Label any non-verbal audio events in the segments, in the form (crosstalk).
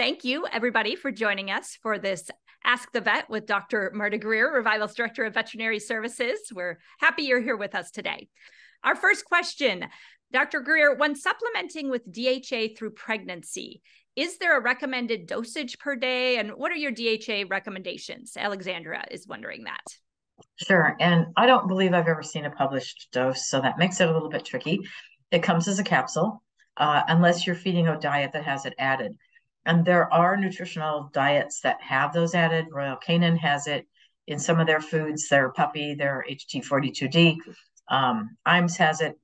Thank you, everybody, for joining us for this Ask the Vet with Dr. Marty Greer, Revival's Director of Veterinary Services. We're happy you're here with us today. Our first question Dr. Greer, when supplementing with DHA through pregnancy, is there a recommended dosage per day? And what are your DHA recommendations? Alexandra is wondering that. Sure. And I don't believe I've ever seen a published dose, so that makes it a little bit tricky. It comes as a capsule, uh, unless you're feeding a diet that has it added. And there are nutritional diets that have those added. Royal Canin has it in some of their foods, their puppy, their HT42D. Um, IAMS has it.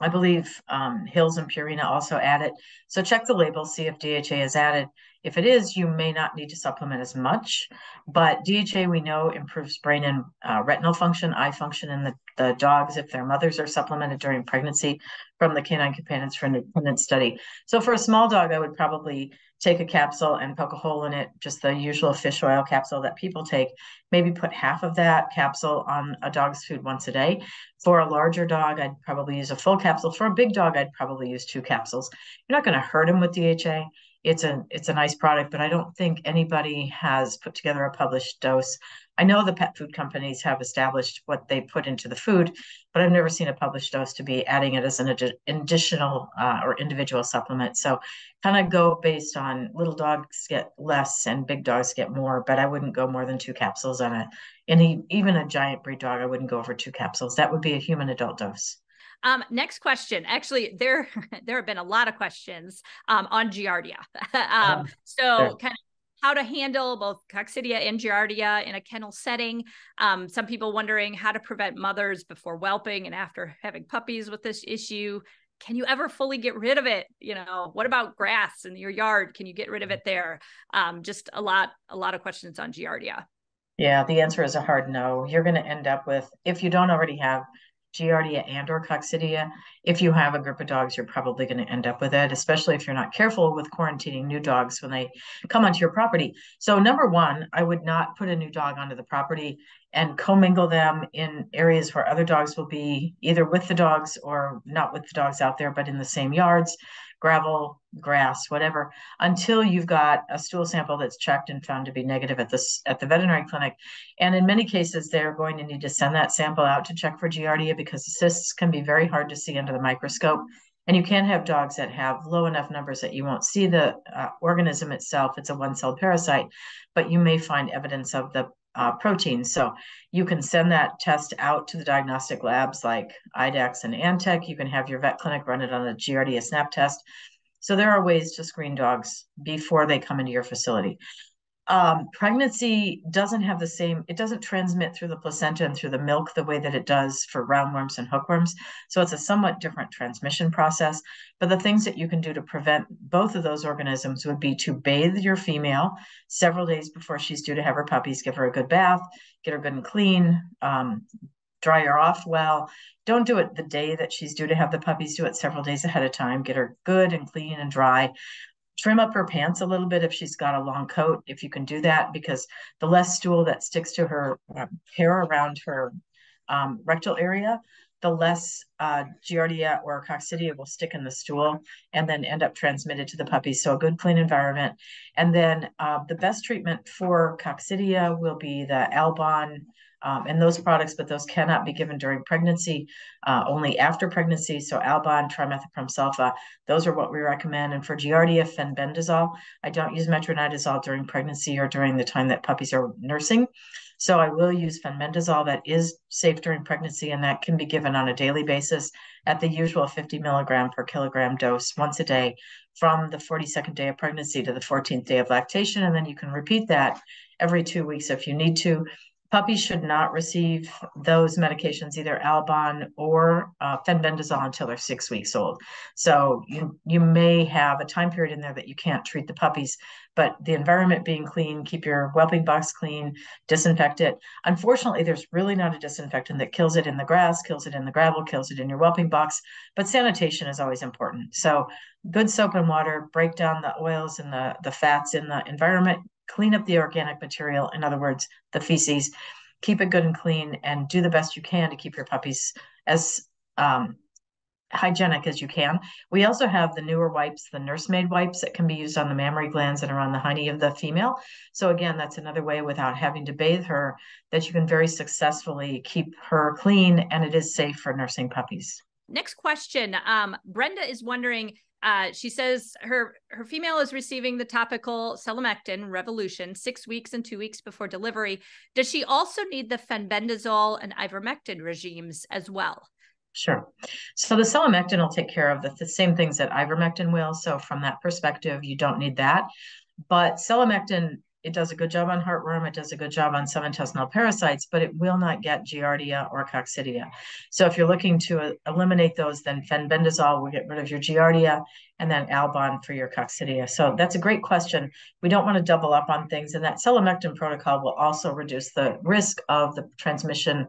I believe um, Hills and Purina also add it. So check the label, see if DHA is added. If it is, you may not need to supplement as much, but DHA we know improves brain and uh, retinal function, eye function in the, the dogs if their mothers are supplemented during pregnancy from the Canine Companions for Independence study. So for a small dog, I would probably take a capsule and poke a hole in it, just the usual fish oil capsule that people take. Maybe put half of that capsule on a dog's food once a day. For a larger dog, I'd probably use a full capsule. For a big dog, I'd probably use two capsules. You're not going to hurt him with DHA. It's a it's a nice product, but I don't think anybody has put together a published dose. I know the pet food companies have established what they put into the food, but I've never seen a published dose to be adding it as an additional uh, or individual supplement. So kind of go based on little dogs get less and big dogs get more, but I wouldn't go more than two capsules on it. And even a giant breed dog, I wouldn't go over two capsules. That would be a human adult dose. Um, next question. Actually, there (laughs) there have been a lot of questions um, on Giardia. (laughs) um, oh, so, kind of how to handle both coccidia and giardia in a kennel setting. Um, some people wondering how to prevent mothers before whelping and after having puppies with this issue. Can you ever fully get rid of it? You know, what about grass in your yard? Can you get rid of it there? Um, just a lot, a lot of questions on giardia. Yeah, the answer is a hard no. You're going to end up with, if you don't already have Giardia and or Coccidia. If you have a group of dogs, you're probably going to end up with it, especially if you're not careful with quarantining new dogs when they come onto your property. So number one, I would not put a new dog onto the property and commingle them in areas where other dogs will be either with the dogs or not with the dogs out there, but in the same yards gravel, grass, whatever, until you've got a stool sample that's checked and found to be negative at this at the veterinary clinic. And in many cases, they're going to need to send that sample out to check for Giardia because cysts can be very hard to see under the microscope. And you can have dogs that have low enough numbers that you won't see the uh, organism itself. It's a one-celled parasite, but you may find evidence of the uh, protein. So you can send that test out to the diagnostic labs like IDEXX and Antech. You can have your vet clinic run it on a Giardia snap test. So there are ways to screen dogs before they come into your facility um, pregnancy doesn't have the same, it doesn't transmit through the placenta and through the milk the way that it does for roundworms and hookworms. So it's a somewhat different transmission process. But the things that you can do to prevent both of those organisms would be to bathe your female several days before she's due to have her puppies, give her a good bath, get her good and clean, um, dry her off well. Don't do it the day that she's due to have the puppies. Do it several days ahead of time. Get her good and clean and dry trim up her pants a little bit if she's got a long coat, if you can do that, because the less stool that sticks to her uh, hair around her um, rectal area, the less uh, Giardia or Coccidia will stick in the stool and then end up transmitted to the puppy. So a good clean environment. And then uh, the best treatment for Coccidia will be the Albon um, and those products, but those cannot be given during pregnancy, uh, only after pregnancy. So Albon, trimethoprim sulfa, those are what we recommend. And for Giardia, fenbendazole, I don't use metronidazole during pregnancy or during the time that puppies are nursing. So I will use fenbendazole that is safe during pregnancy, and that can be given on a daily basis at the usual 50 milligram per kilogram dose once a day from the 42nd day of pregnancy to the 14th day of lactation. And then you can repeat that every two weeks if you need to puppies should not receive those medications, either Albon or uh, fenbendazole, until they're six weeks old. So you you may have a time period in there that you can't treat the puppies, but the environment being clean, keep your whelping box clean, disinfect it. Unfortunately, there's really not a disinfectant that kills it in the grass, kills it in the gravel, kills it in your whelping box, but sanitation is always important. So good soap and water, break down the oils and the, the fats in the environment, clean up the organic material, in other words, the feces, keep it good and clean, and do the best you can to keep your puppies as um, hygienic as you can. We also have the newer wipes, the nursemaid wipes that can be used on the mammary glands and around the honey of the female. So again, that's another way without having to bathe her that you can very successfully keep her clean and it is safe for nursing puppies. Next question. Um, Brenda is wondering, uh, she says her her female is receiving the topical selamectin revolution six weeks and two weeks before delivery. Does she also need the fenbendazole and ivermectin regimes as well? Sure. So the selamectin will take care of the, the same things that ivermectin will. So from that perspective, you don't need that. But selamectin, it does a good job on heartworm. It does a good job on some intestinal parasites, but it will not get Giardia or Coccidia. So if you're looking to uh, eliminate those, then fenbendazole will get rid of your Giardia and then Albon for your Coccidia. So that's a great question. We don't want to double up on things. And that selamectin protocol will also reduce the risk of the transmission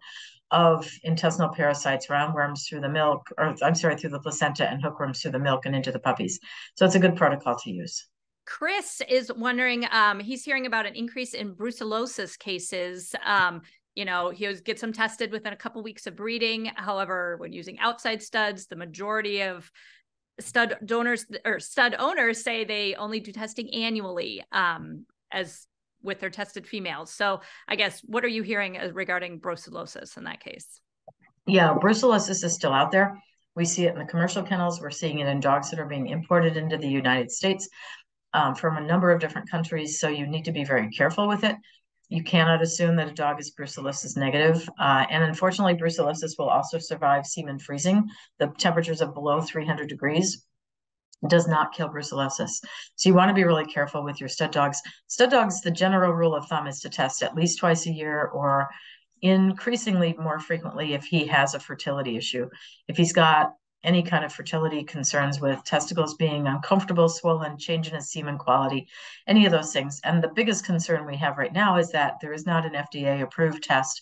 of intestinal parasites, roundworms through the milk, or I'm sorry, through the placenta and hookworms through the milk and into the puppies. So it's a good protocol to use. Chris is wondering, um, he's hearing about an increase in brucellosis cases. Um, you know, he was gets them tested within a couple weeks of breeding. However, when using outside studs, the majority of stud donors or stud owners say they only do testing annually um, as with their tested females. So I guess what are you hearing regarding brucellosis in that case? Yeah, brucellosis is still out there. We see it in the commercial kennels. We're seeing it in dogs that are being imported into the United States um, from a number of different countries. So you need to be very careful with it. You cannot assume that a dog is brucellosis negative. Uh, and unfortunately, brucellosis will also survive semen freezing. The temperatures of below 300 degrees does not kill brucellosis. So you want to be really careful with your stud dogs. Stud dogs, the general rule of thumb is to test at least twice a year or increasingly more frequently if he has a fertility issue. If he's got any kind of fertility concerns with testicles being uncomfortable, swollen, change in his semen quality, any of those things. And the biggest concern we have right now is that there is not an FDA approved test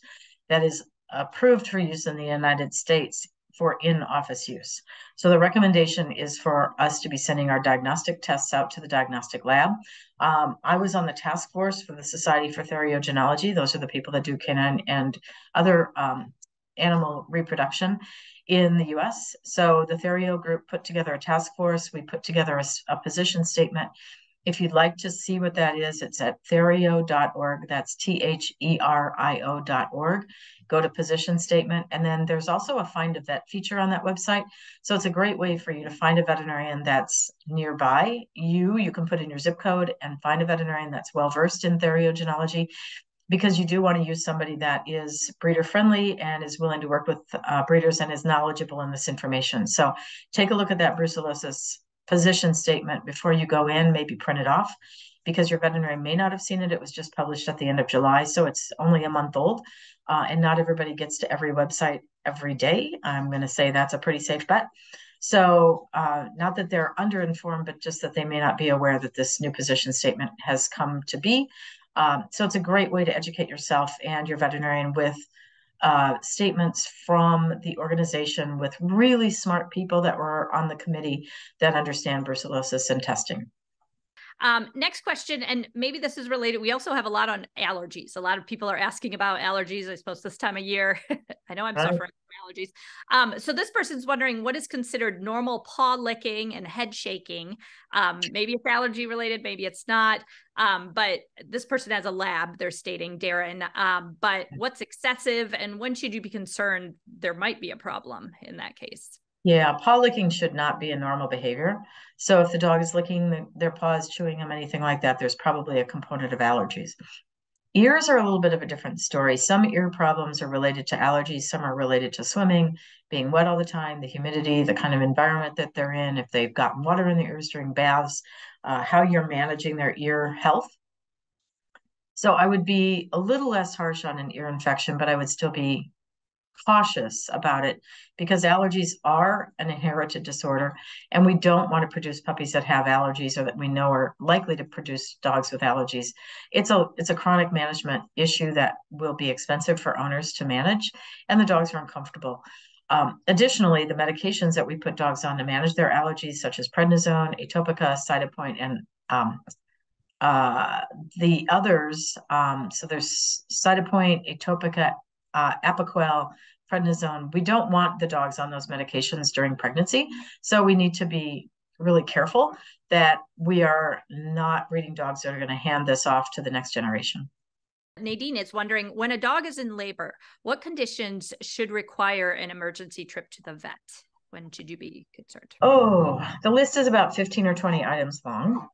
that is approved for use in the United States for in-office use. So the recommendation is for us to be sending our diagnostic tests out to the diagnostic lab. Um, I was on the task force for the Society for Theriogenology. Those are the people that do canine and other um, animal reproduction in the US. So the Therio group put together a task force. We put together a, a position statement. If you'd like to see what that is, it's at therio.org. That's T H E R I O.org go to position statement. And then there's also a find a vet feature on that website. So it's a great way for you to find a veterinarian that's nearby you. You can put in your zip code and find a veterinarian that's well versed in theriogenology because you do want to use somebody that is breeder friendly and is willing to work with uh, breeders and is knowledgeable in this information. So take a look at that brucellosis position statement before you go in, maybe print it off because your veterinarian may not have seen it. It was just published at the end of July, so it's only a month old. Uh, and not everybody gets to every website every day. I'm going to say that's a pretty safe bet. So, uh, not that they're underinformed, but just that they may not be aware that this new position statement has come to be. Um, so, it's a great way to educate yourself and your veterinarian with uh, statements from the organization with really smart people that were on the committee that understand brucellosis and testing. Um, next question, and maybe this is related. We also have a lot on allergies. A lot of people are asking about allergies, I suppose, this time of year. (laughs) I know I'm suffering from allergies. Um, so this person's wondering what is considered normal paw licking and head shaking. Um, maybe it's allergy related, maybe it's not. Um, but this person has a lab, they're stating, Darren. Um, but what's excessive and when should you be concerned there might be a problem in that case? Yeah, paw licking should not be a normal behavior. So if the dog is licking the, their paws, chewing them, anything like that, there's probably a component of allergies. Ears are a little bit of a different story. Some ear problems are related to allergies, some are related to swimming, being wet all the time, the humidity, the kind of environment that they're in, if they've gotten water in the ears during baths, uh, how you're managing their ear health. So I would be a little less harsh on an ear infection, but I would still be cautious about it because allergies are an inherited disorder and we don't want to produce puppies that have allergies or that we know are likely to produce dogs with allergies. It's a it's a chronic management issue that will be expensive for owners to manage and the dogs are uncomfortable. Um, additionally the medications that we put dogs on to manage their allergies such as prednisone atopica cytopoint and um, uh, the others um, so there's cytopoint atopica uh, Apoquel, prednisone. We don't want the dogs on those medications during pregnancy. So we need to be really careful that we are not breeding dogs that are going to hand this off to the next generation. Nadine is wondering when a dog is in labor, what conditions should require an emergency trip to the vet? When should you be concerned? Oh, the list is about 15 or 20 items long.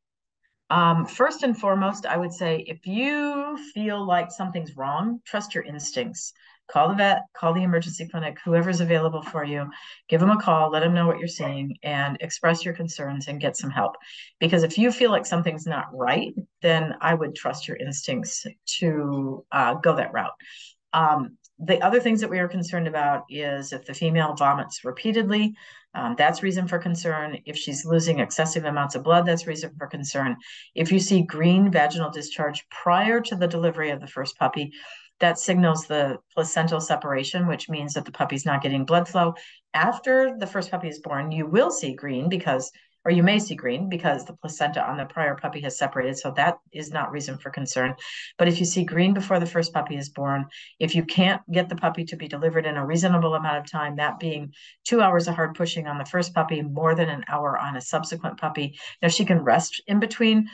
Um, first and foremost, I would say if you feel like something's wrong, trust your instincts. Call the vet, call the emergency clinic, whoever's available for you. Give them a call, let them know what you're seeing, and express your concerns and get some help. Because if you feel like something's not right, then I would trust your instincts to uh, go that route. Um, the other things that we are concerned about is if the female vomits repeatedly, um, that's reason for concern. If she's losing excessive amounts of blood, that's reason for concern. If you see green vaginal discharge prior to the delivery of the first puppy, that signals the placental separation, which means that the puppy's not getting blood flow. After the first puppy is born, you will see green because or you may see green because the placenta on the prior puppy has separated. So that is not reason for concern. But if you see green before the first puppy is born, if you can't get the puppy to be delivered in a reasonable amount of time, that being two hours of hard pushing on the first puppy, more than an hour on a subsequent puppy. Now she can rest in between,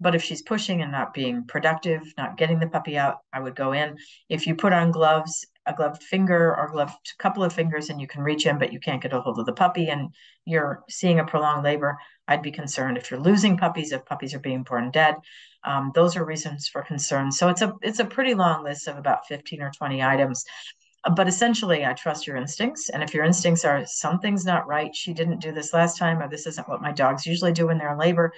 but if she's pushing and not being productive, not getting the puppy out, I would go in. If you put on gloves, a gloved finger or gloved couple of fingers, and you can reach in, but you can't get a hold of the puppy, and you're seeing a prolonged labor, I'd be concerned. If you're losing puppies, if puppies are being born dead, um, those are reasons for concern. So it's a it's a pretty long list of about 15 or 20 items. But essentially, I trust your instincts. And if your instincts are something's not right, she didn't do this last time, or this isn't what my dogs usually do when they're in labor,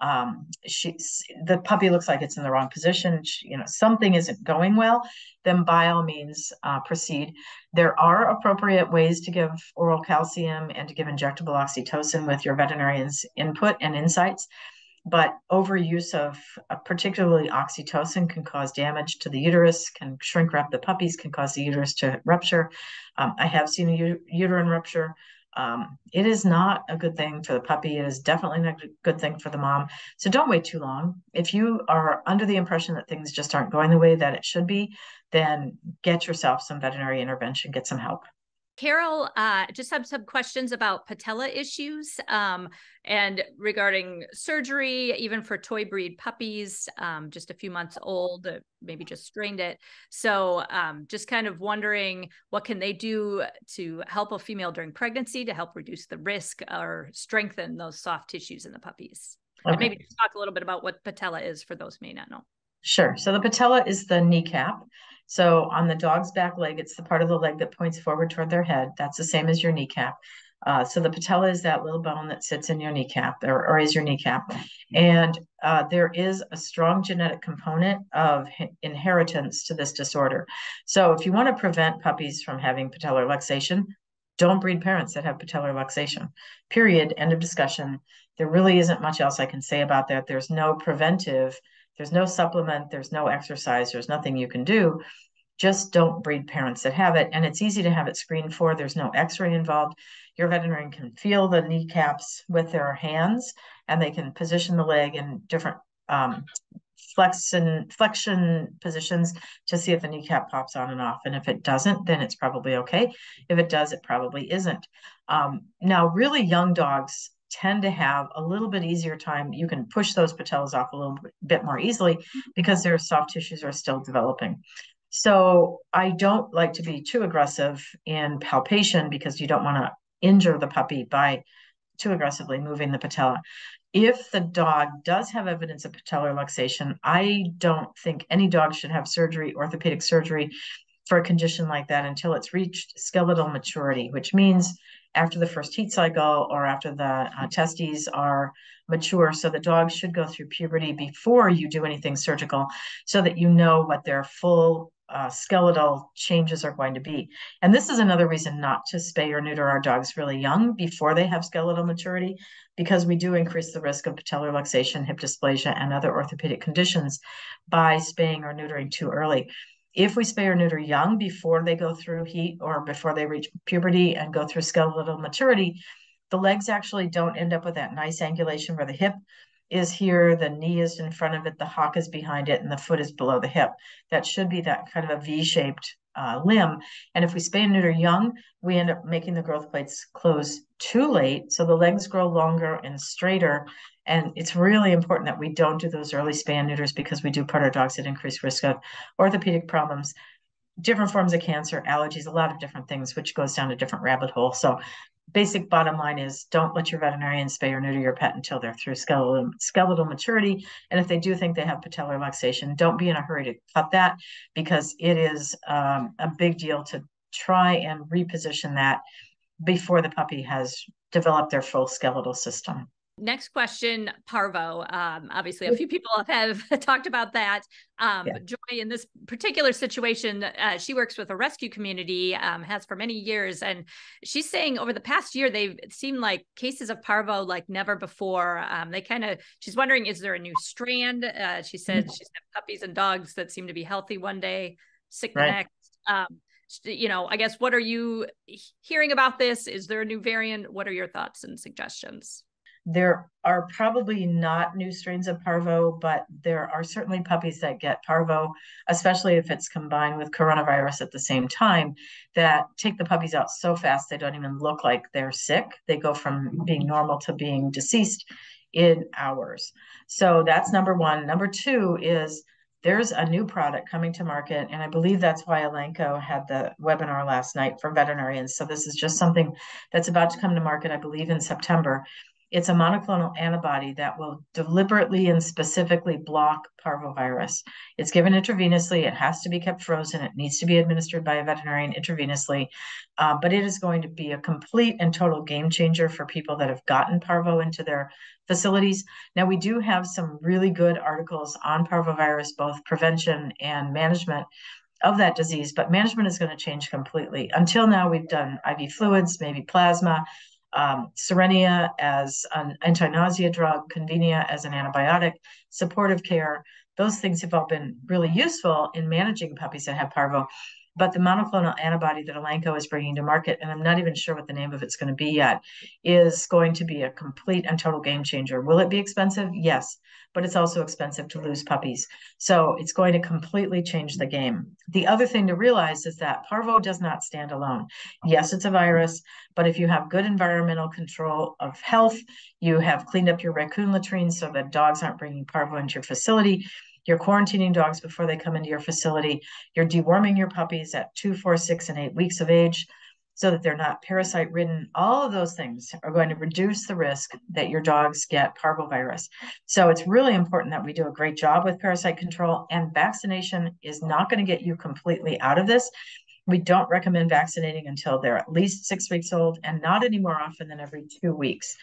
um, she's the puppy looks like it's in the wrong position. She, you know, something isn't going well. Then by all means uh, proceed. There are appropriate ways to give oral calcium and to give injectable oxytocin with your veterinarian's input and insights. But overuse of uh, particularly oxytocin can cause damage to the uterus, can shrink wrap the puppies, can cause the uterus to rupture. Um, I have seen a uterine rupture um, it is not a good thing for the puppy. It is definitely not a good thing for the mom. So don't wait too long. If you are under the impression that things just aren't going the way that it should be, then get yourself some veterinary intervention, get some help. Carol uh, just have some questions about patella issues um, and regarding surgery, even for toy breed puppies, um, just a few months old, uh, maybe just strained it. So um, just kind of wondering what can they do to help a female during pregnancy to help reduce the risk or strengthen those soft tissues in the puppies. Okay. And maybe talk a little bit about what patella is for those may not know. Sure. So the patella is the kneecap. So on the dog's back leg, it's the part of the leg that points forward toward their head. That's the same as your kneecap. Uh, so the patella is that little bone that sits in your kneecap or, or is your kneecap. And uh, there is a strong genetic component of inheritance to this disorder. So if you want to prevent puppies from having patellar luxation, don't breed parents that have patellar luxation. Period. End of discussion. There really isn't much else I can say about that. There's no preventive there's no supplement, there's no exercise, there's nothing you can do. Just don't breed parents that have it. And it's easy to have it screened for. There's no x ray involved. Your veterinarian can feel the kneecaps with their hands and they can position the leg in different um, flexion flexion positions to see if the kneecap pops on and off. And if it doesn't, then it's probably okay. If it does, it probably isn't. Um, now, really young dogs tend to have a little bit easier time. You can push those patellas off a little bit more easily mm-hmm. because their soft tissues are still developing. So I don't like to be too aggressive in palpation because you don't want to injure the puppy by too aggressively moving the patella. If the dog does have evidence of patellar luxation, I don't think any dog should have surgery, orthopedic surgery, for a condition like that until it's reached skeletal maturity, which means after the first heat cycle or after the uh, testes are mature. So the dog should go through puberty before you do anything surgical so that you know what their full uh, skeletal changes are going to be. And this is another reason not to spay or neuter our dogs really young before they have skeletal maturity, because we do increase the risk of patellar luxation, hip dysplasia, and other orthopedic conditions by spaying or neutering too early if we spay or neuter young before they go through heat or before they reach puberty and go through skeletal maturity, the legs actually don't end up with that nice angulation where the hip is here, the knee is in front of it, the hock is behind it, and the foot is below the hip. That should be that kind of a V-shaped uh, limb. And if we spay and neuter young, we end up making the growth plates close too late. So the legs grow longer and straighter. And it's really important that we don't do those early spay and neuters because we do put our dogs at increased risk of orthopedic problems, different forms of cancer, allergies, a lot of different things, which goes down a different rabbit hole. So basic bottom line is don't let your veterinarian spay or neuter your pet until they're through skeletal, skeletal maturity. And if they do think they have patellar luxation, don't be in a hurry to cut that because it is um, a big deal to try and reposition that before the puppy has developed their full skeletal system. Next question, Parvo. Um, obviously, a few people (laughs) have talked about that. Um, yeah. Joy, in this particular situation, uh, she works with a rescue community, um, has for many years, and she's saying over the past year they've seemed like cases of Parvo like never before. Um, they kind of, she's wondering, is there a new strand? Uh, she said mm-hmm. she's had puppies and dogs that seem to be healthy one day, sick right. next. Um, you know, I guess what are you hearing about this? Is there a new variant? What are your thoughts and suggestions? There are probably not new strains of parvo, but there are certainly puppies that get parvo, especially if it's combined with coronavirus at the same time, that take the puppies out so fast they don't even look like they're sick. They go from being normal to being deceased in hours. So that's number one. Number two is there's a new product coming to market, and I believe that's why Elanco had the webinar last night for veterinarians. So this is just something that's about to come to market, I believe, in September. It's a monoclonal antibody that will deliberately and specifically block parvovirus. It's given intravenously. It has to be kept frozen. It needs to be administered by a veterinarian intravenously. Uh, but it is going to be a complete and total game changer for people that have gotten parvo into their facilities. Now, we do have some really good articles on parvovirus, both prevention and management of that disease, but management is going to change completely. Until now, we've done IV fluids, maybe plasma, um, Cerenia as an anti-nausea drug, Convenia as an antibiotic, supportive care. Those things have all been really useful in managing puppies that have parvo. But the monoclonal antibody that Elanco is bringing to market, and I'm not even sure what the name of it's going to be yet, is going to be a complete and total game changer. Will it be expensive? Yes but it's also expensive to lose puppies. So it's going to completely change the game. The other thing to realize is that parvo does not stand alone. Yes, it's a virus, but if you have good environmental control of health, you have cleaned up your raccoon latrines so that dogs aren't bringing parvo into your facility. You're quarantining dogs before they come into your facility. You're deworming your puppies at two, four, six, and eight weeks of age so that they're not parasite ridden. All of those things are going to reduce the risk that your dogs get parvovirus. So it's really important that we do a great job with parasite control and vaccination is not going to get you completely out of this. We don't recommend vaccinating until they're at least six weeks old and not any more often than every two weeks.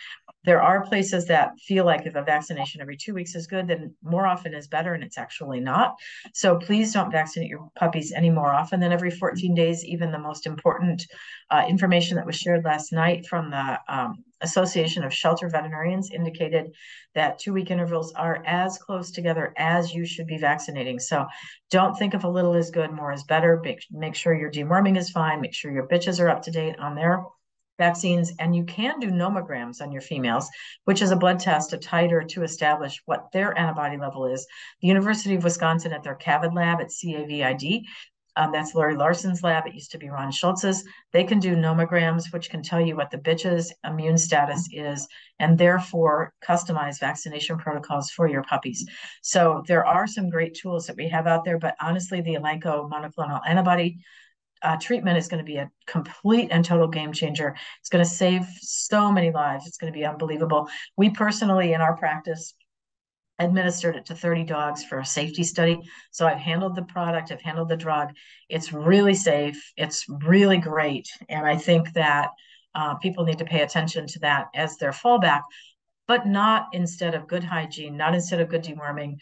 There are places that feel like if a vaccination every two weeks is good, then more often is better, and it's actually not. So please don't vaccinate your puppies any more often than every 14 days. Even the most important uh, information that was shared last night from the um, Association of Shelter Veterinarians indicated that two week intervals are as close together as you should be vaccinating. So don't think if a little is good, more is better. Make, make sure your deworming is fine. Make sure your bitches are up to date on their vaccines. And you can do nomograms on your females, which is a blood test, a titer to establish what their antibody level is. The University of Wisconsin at their CAVID lab at CAVID um, that's Laurie Larson's lab. It used to be Ron Schultz's. They can do nomograms, which can tell you what the bitch's immune status is, and therefore customize vaccination protocols for your puppies. So there are some great tools that we have out there, but honestly, the Elanco monoclonal antibody uh, treatment is going to be a complete and total game changer. It's going to save so many lives. It's going to be unbelievable. We personally, in our practice, administered it to 30 dogs for a safety study. So I've handled the product, I've handled the drug. It's really safe, it's really great. And I think that uh, people need to pay attention to that as their fallback, but not instead of good hygiene, not instead of good deworming,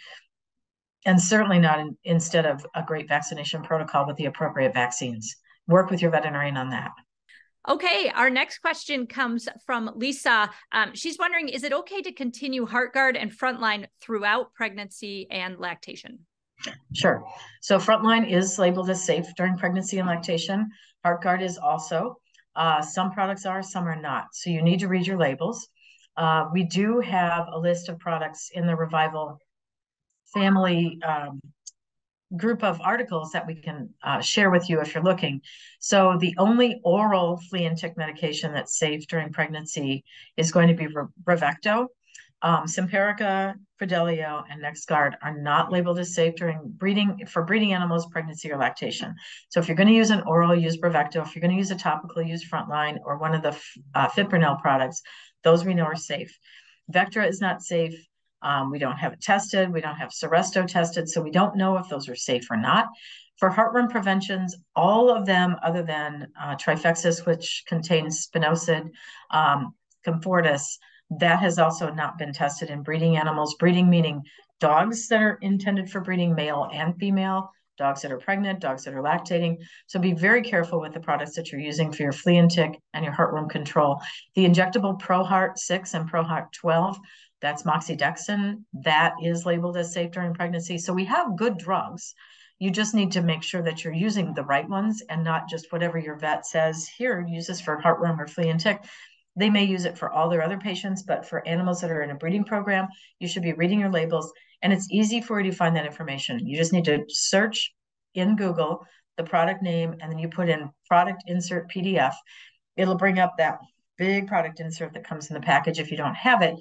and certainly not in, instead of a great vaccination protocol with the appropriate vaccines. Work with your veterinarian on that. Okay, our next question comes from Lisa. Um, she's wondering Is it okay to continue Heartgard and Frontline throughout pregnancy and lactation? Sure. So, Frontline is labeled as safe during pregnancy and lactation. Heartgard is also. Uh, some products are, some are not. So, you need to read your labels. Uh, we do have a list of products in the Revival family um, group of articles that we can uh, share with you if you're looking. So the only oral flea and tick medication that's safe during pregnancy is going to be Bravecto. Um, Simparica, Credelio, and NexGard are not labeled as safe during breeding for breeding animals, pregnancy, or lactation. So if you're going to use an oral, use Bravecto. If you're going to use a topical, use Frontline or one of the uh, Fipronil products. Those we know are safe. Vectra is not safe. Um, we don't have it tested. We don't have Seresto tested, so we don't know if those are safe or not. For heartworm preventions, all of them other than uh, Trifexis, which contains spinosad, um, that has also not been tested in breeding animals. Breeding meaning dogs that are intended for breeding, male and female, dogs that are pregnant, dogs that are lactating. So be very careful with the products that you're using for your flea and tick and your heartworm control. The injectable ProHeart 6 and ProHeart 12 that's moxidectin. That is labeled as safe during pregnancy. So we have good drugs. You just need to make sure that you're using the right ones and not just whatever your vet says, here, use this for heartworm or flea and tick. They may use it for all their other patients, but for animals that are in a breeding program, you should be reading your labels. And it's easy for you to find that information. You just need to search in Google the product name, and then you put in product insert PDF. It'll bring up that big product insert that comes in the package if you don't have it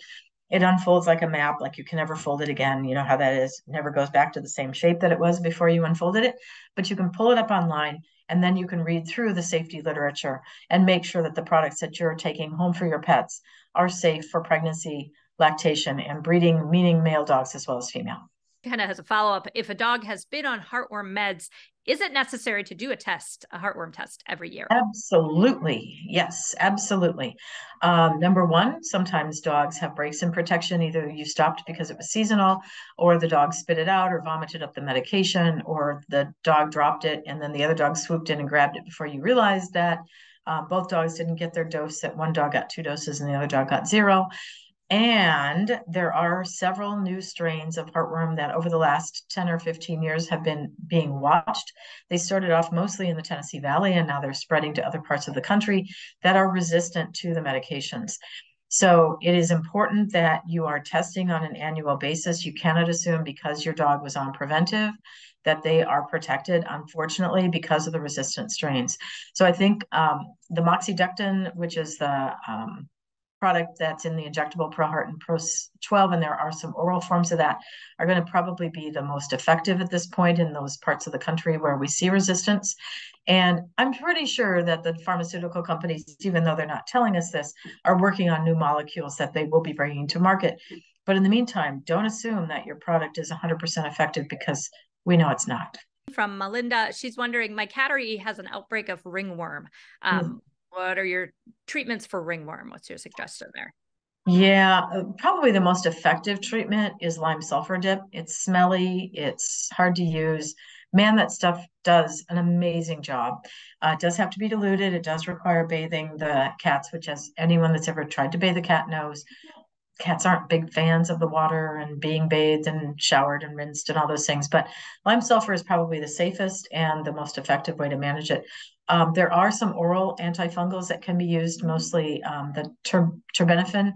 it unfolds like a map like you can never fold it again. You know how that is. It never goes back to the same shape that it was before you unfolded it. But you can pull it up online and then you can read through the safety literature and make sure that the products that you're taking home for your pets are safe for pregnancy lactation and breeding meaning male dogs as well as female kind of has a follow up. If a dog has been on heartworm meds, is it necessary to do a test, a heartworm test every year? Absolutely. Yes, absolutely. Um, number one, sometimes dogs have breaks in protection. Either you stopped because it was seasonal, or the dog spit it out or vomited up the medication, or the dog dropped it and then the other dog swooped in and grabbed it before you realized that. Uh, both dogs didn't get their dose, that one dog got two doses and the other dog got zero. And there are several new strains of heartworm that over the last 10 or 15 years have been being watched. They started off mostly in the Tennessee Valley and now they're spreading to other parts of the country that are resistant to the medications. So it is important that you are testing on an annual basis. You cannot assume because your dog was on preventive that they are protected, unfortunately, because of the resistant strains. So I think um, the moxidectin, which is the um, product that's in the injectable ProHeart and Pro 12, and there are some oral forms of that, are going to probably be the most effective at this point in those parts of the country where we see resistance. And I'm pretty sure that the pharmaceutical companies, even though they're not telling us this, are working on new molecules that they will be bringing to market. But in the meantime, don't assume that your product is 100% effective because we know it's not. From Melinda, she's wondering my cattery has an outbreak of ringworm. Um, mm what are your treatments for ringworm? What's your suggestion there? Yeah, uh, probably the most effective treatment is lime sulfur dip. It's smelly, it's hard to use. Man, that stuff does an amazing job. Uh, it does have to be diluted. It does require bathing the cats, which, as anyone that's ever tried to bathe a cat knows, cats aren't big fans of the water and being bathed and showered and rinsed and all those things. But lime sulfur is probably the safest and the most effective way to manage it. Um, there are some oral antifungals that can be used, mostly um, the ter- terbinafine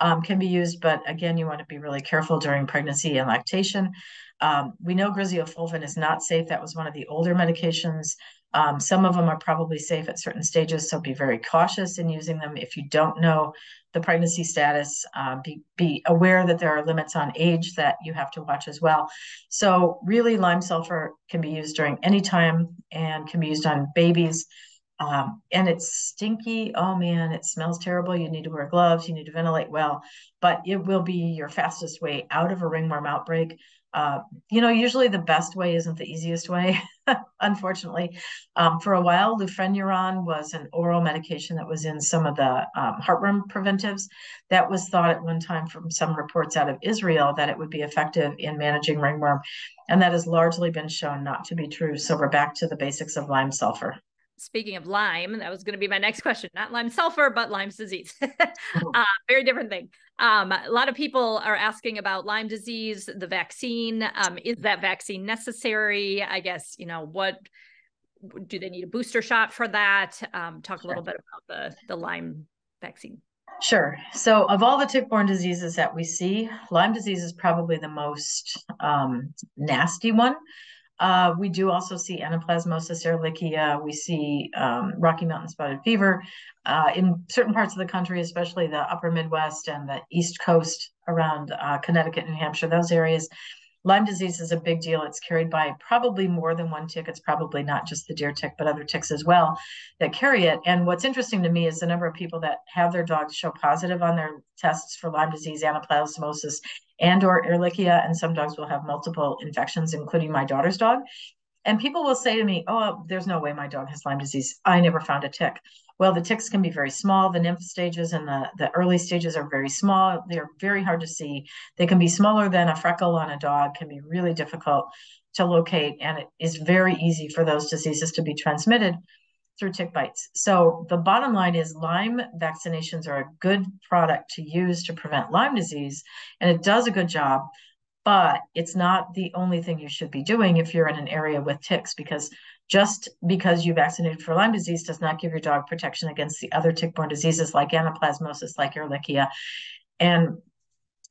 um, can be used, but again, you want to be really careful during pregnancy and lactation. Um, we know griseofulvin is not safe. That was one of the older medications. Um, some of them are probably safe at certain stages, so be very cautious in using them. If you don't know the pregnancy status, uh, be, be aware that there are limits on age that you have to watch as well. So really lime sulfur can be used during any time and can be used on babies. Um, and it's stinky. Oh man, it smells terrible. You need to wear gloves. You need to ventilate well, but it will be your fastest way out of a ringworm outbreak uh, you know, usually the best way isn't the easiest way, (laughs) unfortunately. Um, for a while, lufenuron was an oral medication that was in some of the um, heartworm preventives. That was thought at one time from some reports out of Israel that it would be effective in managing ringworm. And that has largely been shown not to be true. So we're back to the basics of lime sulfur speaking of Lyme, that was going to be my next question. Not Lyme sulfur, but Lyme's disease. (laughs) Uh, very different thing. Um, a lot of people are asking about Lyme disease, the vaccine. Um, is that vaccine necessary? I guess, you know, what do they need a booster shot for that? Um, talk sure. a little bit about the, the Lyme vaccine. Sure. So, of all the tick-borne diseases that we see, Lyme disease is probably the most um, nasty one. Uh, we do also see anaplasmosis ehrlichia. We see um, Rocky Mountain spotted fever uh, in certain parts of the country, especially the upper Midwest and the East Coast around uh, Connecticut, New Hampshire, those areas. Lyme disease is a big deal. It's carried by probably more than one tick. It's probably not just the deer tick, but other ticks as well that carry it. And what's interesting to me is the number of people that have their dogs show positive on their tests for Lyme disease, anaplasmosis, and or Ehrlichia. And some dogs will have multiple infections, including my daughter's dog. And people will say to me, oh, there's no way my dog has Lyme disease. I never found a tick. Well, the ticks can be very small. The nymph stages and the, the early stages are very small. They're very hard to see. They can be smaller than a freckle on a dog, can be really difficult to locate. And it is very easy for those diseases to be transmitted through tick bites. So the bottom line is Lyme vaccinations are a good product to use to prevent Lyme disease, and it does a good job but it's not the only thing you should be doing if you're in an area with ticks because just because you vaccinated for Lyme disease does not give your dog protection against the other tick-borne diseases like anaplasmosis, like Ehrlichia, and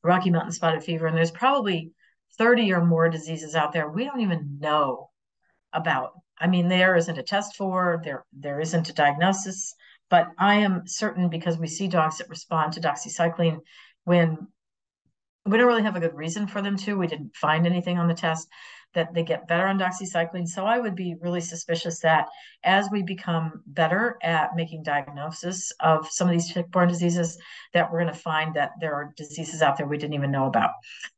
Rocky Mountain spotted fever. And there's probably 30 or more diseases out there we don't even know about. I mean, there isn't a test for, there there isn't a diagnosis, but I am certain because we see dogs that respond to doxycycline when we don't really have a good reason for them to. We didn't find anything on the test that they get better on doxycycline. So I would be really suspicious that as we become better at making diagnosis of some of these tick-borne diseases, that we're going to find that there are diseases out there we didn't even know about.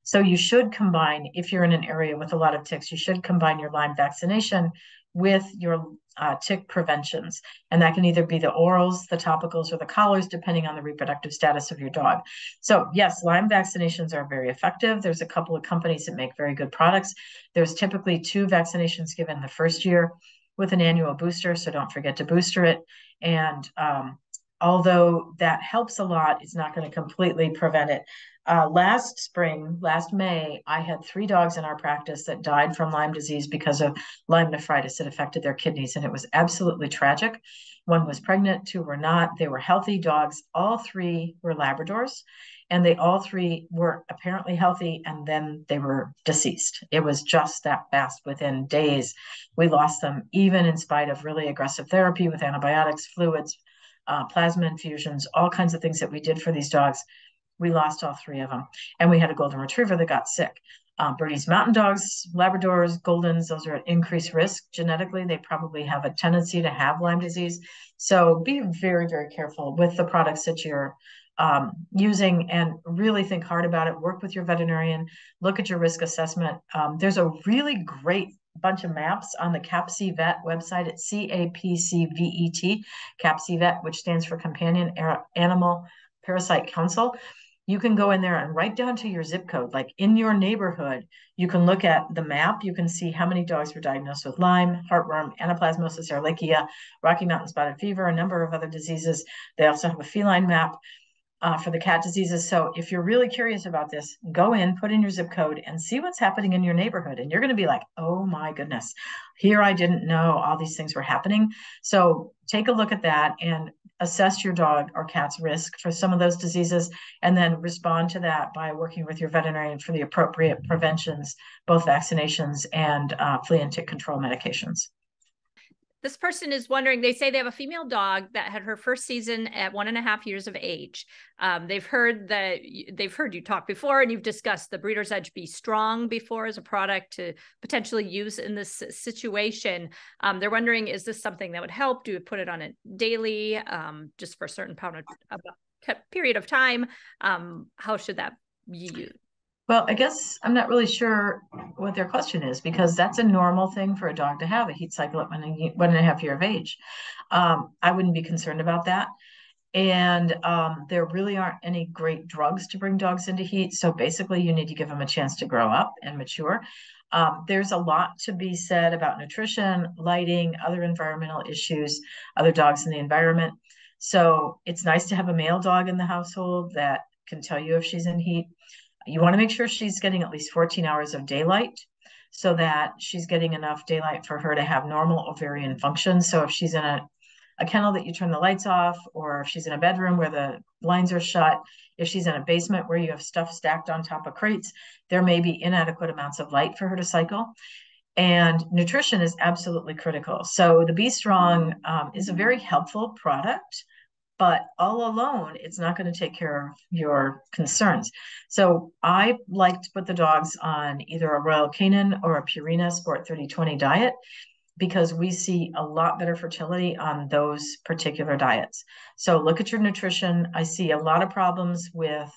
So you should combine, if you're in an area with a lot of ticks, you should combine your Lyme vaccination with your uh, tick preventions. And that can either be the orals, the topicals, or the collars, depending on the reproductive status of your dog. So, yes, Lyme vaccinations are very effective. There's a couple of companies that make very good products. There's typically two vaccinations given the first year with an annual booster. So, don't forget to booster it. And um, although that helps a lot, it's not going to completely prevent it. Uh, last spring, last May, I had three dogs in our practice that died from Lyme disease because of Lyme nephritis that affected their kidneys, and it was absolutely tragic. One was pregnant, two were not. They were healthy dogs. All three were Labradors, and they all three were apparently healthy, and then they were deceased. It was just that fast. Within days, we lost them, even in spite of really aggressive therapy with antibiotics, fluids, uh, plasma infusions, all kinds of things that we did for these dogs we lost all three of them. And we had a golden retriever that got sick. Um, Bernese mountain dogs, Labradors, Goldens, those are at increased risk genetically. They probably have a tendency to have Lyme disease. So be very, very careful with the products that you're um, using and really think hard about it. Work with your veterinarian, look at your risk assessment. Um, there's a really great bunch of maps on the CAPCVET website at C-A-P-C-V-E-T, CAPCVET, which stands for Companion Animal Parasite Council you can go in there and write down to your zip code, like in your neighborhood, you can look at the map. You can see how many dogs were diagnosed with Lyme, heartworm, anaplasmosis ehrlichia, Rocky Mountain spotted fever, a number of other diseases. They also have a feline map uh, for the cat diseases. So if you're really curious about this, go in, put in your zip code, and see what's happening in your neighborhood. And you're going to be like, oh my goodness, here I didn't know all these things were happening. So take a look at that and assess your dog or cat's risk for some of those diseases, and then respond to that by working with your veterinarian for the appropriate preventions, both vaccinations and uh, flea and tick control medications this person is wondering they say they have a female dog that had her first season at one and a half years of age. Um, they've heard that they've heard you talk before and you've discussed the breeder's edge be strong before as a product to potentially use in this situation. Um, they're wondering is this something that would help? Do you put it on it daily um, just for a certain period of time? Um, how should that be used well, I guess I'm not really sure what their question is because that's a normal thing for a dog to have a heat cycle at one and a half year of age. Um, I wouldn't be concerned about that. And um, there really aren't any great drugs to bring dogs into heat. So basically, you need to give them a chance to grow up and mature. Um, there's a lot to be said about nutrition, lighting, other environmental issues, other dogs in the environment. So it's nice to have a male dog in the household that can tell you if she's in heat. You want to make sure she's getting at least 14 hours of daylight so that she's getting enough daylight for her to have normal ovarian function. So if she's in a, a kennel that you turn the lights off, or if she's in a bedroom where the blinds are shut, if she's in a basement where you have stuff stacked on top of crates, there may be inadequate amounts of light for her to cycle. And nutrition is absolutely critical. So the Be Strong um, is a very helpful product but all alone, it's not going to take care of your concerns. So I like to put the dogs on either a Royal Canin or a Purina Sport 3020 diet because we see a lot better fertility on those particular diets. So look at your nutrition. I see a lot of problems with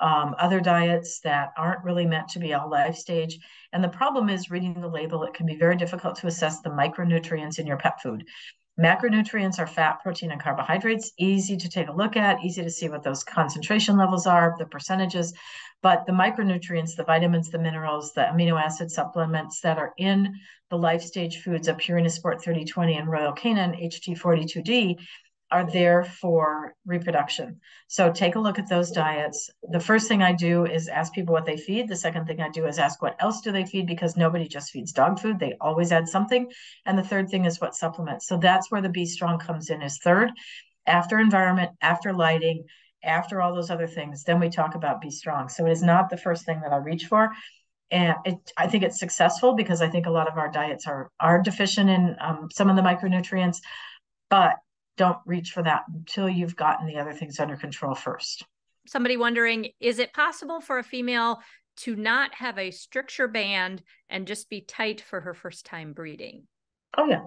um, other diets that aren't really meant to be all life stage. And the problem is reading the label, it can be very difficult to assess the micronutrients in your pet food. Macronutrients are fat, protein, and carbohydrates. Easy to take a look at, easy to see what those concentration levels are, the percentages. But the micronutrients, the vitamins, the minerals, the amino acid supplements that are in the life stage foods of Purina Sport 3020 and Royal Canin HT42D are there for reproduction. So take a look at those diets. The first thing I do is ask people what they feed. The second thing I do is ask what else do they feed because nobody just feeds dog food. They always add something. And the third thing is what supplements. So that's where the Be Strong comes in is third. After environment, after lighting, after all those other things, then we talk about Be Strong. So it is not the first thing that I reach for. And it, I think it's successful because I think a lot of our diets are are deficient in um, some of the micronutrients, but don't reach for that until you've gotten the other things under control first. Somebody wondering is it possible for a female to not have a stricture band and just be tight for her first time breeding? Oh, yeah.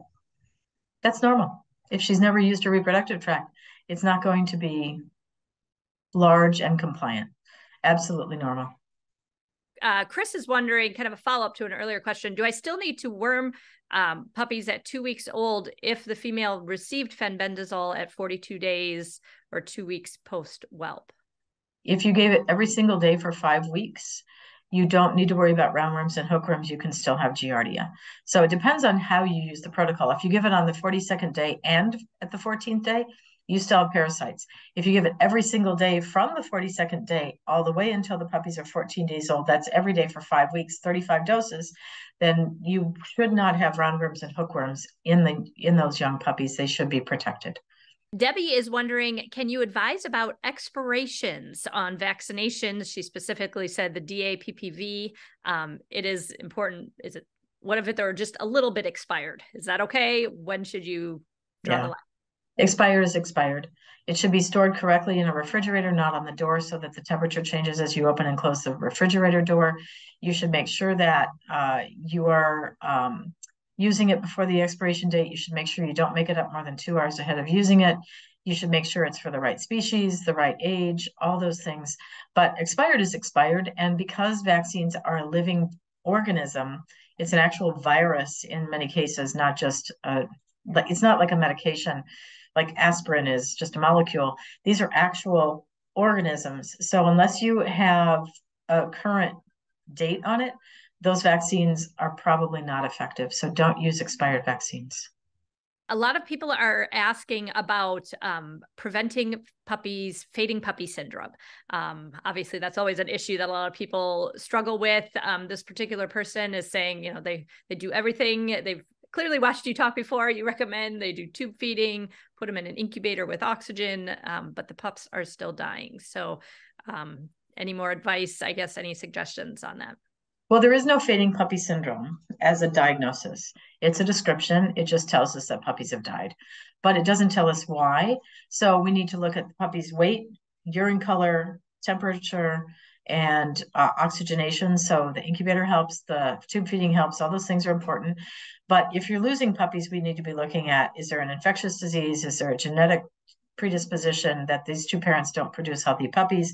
That's normal. If she's never used a reproductive tract, it's not going to be large and compliant. Absolutely normal uh, Chris is wondering, kind of a follow up to an earlier question: Do I still need to worm um, puppies at two weeks old if the female received fenbendazole at 42 days or two weeks post whelp? If you gave it every single day for five weeks, you don't need to worry about roundworms and hookworms. You can still have Giardia. So it depends on how you use the protocol. If you give it on the 42nd day and at the 14th day, you still have parasites. If you give it every single day from the 42nd day all the way until the puppies are 14 days old, that's every day for five weeks, 35 doses, then you should not have roundworms and hookworms in the in those young puppies. They should be protected. Debbie is wondering, can you advise about expirations on vaccinations? She specifically said the DAPPV. Um, it is important. Is it what if it they're just a little bit expired? Is that okay? When should you draw yeah. the line? Expired is expired. It should be stored correctly in a refrigerator, not on the door, so that the temperature changes as you open and close the refrigerator door. You should make sure that uh, you are um, using it before the expiration date. You should make sure you don't make it up more than two hours ahead of using it. You should make sure it's for the right species, the right age, all those things. But expired is expired. And because vaccines are a living organism, it's an actual virus in many cases, not just a, it's not like a medication like aspirin is just a molecule. These are actual organisms. So unless you have a current date on it, those vaccines are probably not effective. So don't use expired vaccines. A lot of people are asking about um, preventing puppies, fading puppy syndrome. Um, obviously, that's always an issue that a lot of people struggle with. Um, this particular person is saying, you know, they they do everything. They've clearly watched you talk before. You recommend they do tube feeding, put them in an incubator with oxygen, um, but the pups are still dying. So, um, any more advice? I guess any suggestions on that? Well, there is no fading puppy syndrome as a diagnosis. It's a description. It just tells us that puppies have died, but it doesn't tell us why. So we need to look at the puppy's weight, urine color, temperature, and uh, oxygenation. So the incubator helps, the tube feeding helps, all those things are important. But if you're losing puppies, we need to be looking at is there an infectious disease? Is there a genetic predisposition that these two parents don't produce healthy puppies?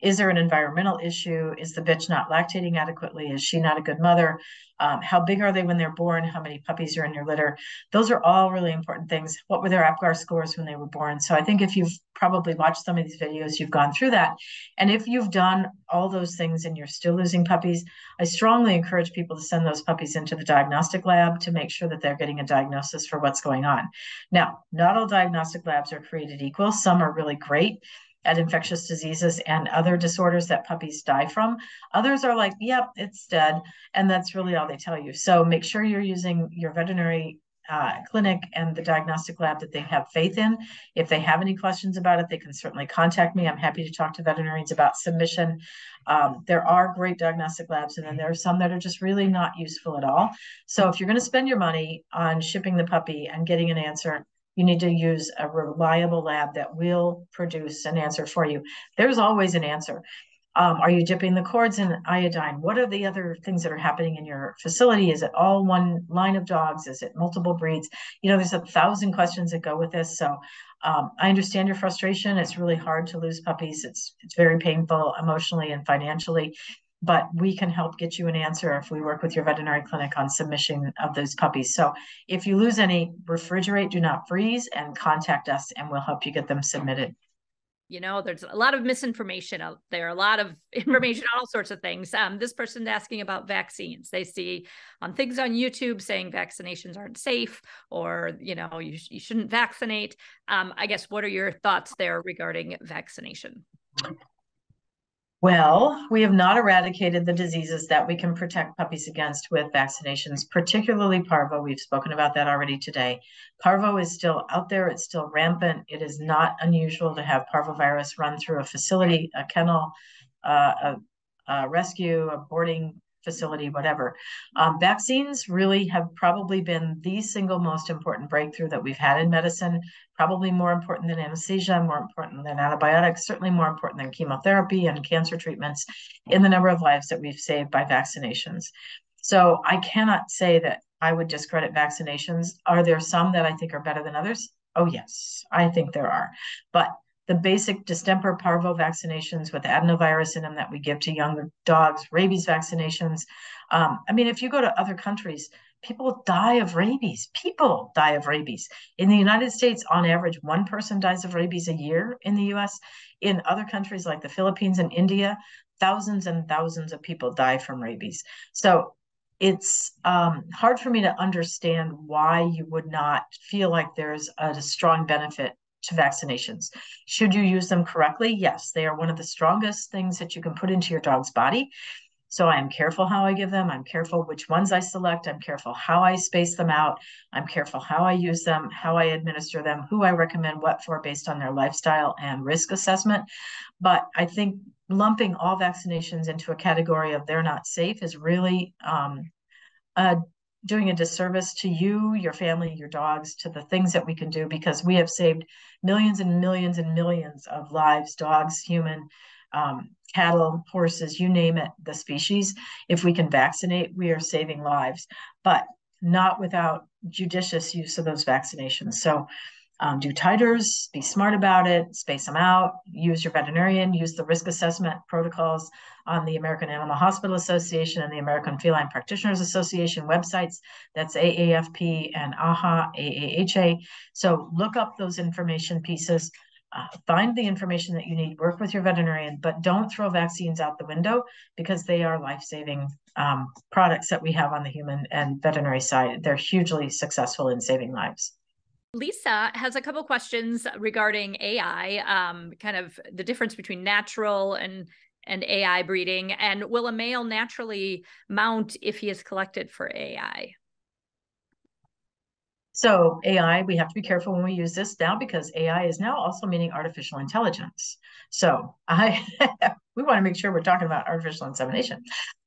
Is there an environmental issue? Is the bitch not lactating adequately? Is she not a good mother? Um, how big are they when they're born? How many puppies are in your litter? Those are all really important things. What were their APGAR scores when they were born? So I think if you've probably watched some of these videos, you've gone through that. And if you've done all those things and you're still losing puppies, I strongly encourage people to send those puppies into the diagnostic lab to make sure that they're getting a diagnosis for what's going on. Now, not all diagnostic labs are created equal. Some are really great at infectious diseases and other disorders that puppies die from. Others are like, yep, it's dead. And that's really all they tell you. So make sure you're using your veterinary uh, clinic and the diagnostic lab that they have faith in. If they have any questions about it, they can certainly contact me. I'm happy to talk to veterinarians about submission. Um, there are great diagnostic labs, and then there are some that are just really not useful at all. So if you're going to spend your money on shipping the puppy and getting an answer, you need to use a reliable lab that will produce an answer for you. There's always an answer. Um, are you dipping the cords in iodine? What are the other things that are happening in your facility? Is it all one line of dogs? Is it multiple breeds? You know, there's a thousand questions that go with this. So um, I understand your frustration. It's really hard to lose puppies. It's it's very painful emotionally and financially, but we can help get you an answer if we work with your veterinary clinic on submission of those puppies. So if you lose any, refrigerate, do not freeze, and contact us, and we'll help you get them submitted. You know there's a lot of misinformation out there a lot of (laughs) information on all sorts of things. Um, this person's asking about vaccines. They see on things on youtube saying vaccinations aren't safe or you know you, you shouldn't vaccinate. Um, i guess what are your thoughts there regarding vaccination well, we have not eradicated the diseases that we can protect puppies against with vaccinations, particularly parvo. We've spoken about that already today. Parvo is still out there, it's still rampant. It is not unusual to have parvovirus run through a facility, a kennel, uh, a, a rescue, a boarding facility, whatever. Um, vaccines really have probably been the single most important breakthrough that we've had in medicine, probably more important than anesthesia, more important than antibiotics, certainly more important than chemotherapy and cancer treatments in the number of lives that we've saved by vaccinations. So I cannot say that I would discredit vaccinations. Are there some that I think are better than others? Oh, yes, I think there are. But the basic distemper parvo vaccinations with adenovirus in them that we give to younger dogs, rabies vaccinations. Um, I mean, if you go to other countries, people die of rabies. People die of rabies. In the United States, on average, one person dies of rabies a year in the US. In other countries like the Philippines and India, thousands and thousands of people die from rabies. So it's um, hard for me to understand why you would not feel like there's a strong benefit to vaccinations. Should you use them correctly? Yes, they are one of the strongest things that you can put into your dog's body. So I am careful how I give them. I'm careful which ones I select. I'm careful how I space them out. I'm careful how I use them, how I administer them, who I recommend what for based on their lifestyle and risk assessment. But I think lumping all vaccinations into a category of they're not safe is really um, a doing a disservice to you, your family, your dogs, to the things that we can do because we have saved millions and millions and millions of lives, dogs, human, um, cattle, horses, you name it, the species. If we can vaccinate, we are saving lives, but not without judicious use of those vaccinations. So um, do titers, be smart about it, space them out, use your veterinarian, use the risk assessment protocols on the American Animal Hospital Association and the American Feline Practitioners Association websites. That's AAFP and AHA, AAHA. So look up those information pieces. Uh, find the information that you need, work with your veterinarian, but don't throw vaccines out the window because they are life saving um, products that we have on the human and veterinary side. They're hugely successful in saving lives. Lisa has a couple questions regarding AI, um, kind of the difference between natural and and AI breeding, and will a male naturally mount if he is collected for AI? So AI, we have to be careful when we use this now because AI is now also meaning artificial intelligence. So (laughs) I we want to make sure we're talking about artificial insemination.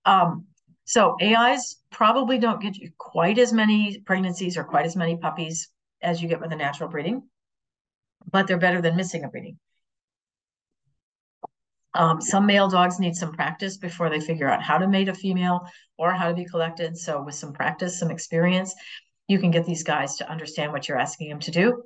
Um, so AIs probably don't get you quite as many pregnancies or quite as many puppies as you get with a natural breeding, but they're better than missing a breeding. Um, some male dogs need some practice before they figure out how to mate a female or how to be collected. So with some practice, some experience, you can get these guys to understand what you're asking them to do.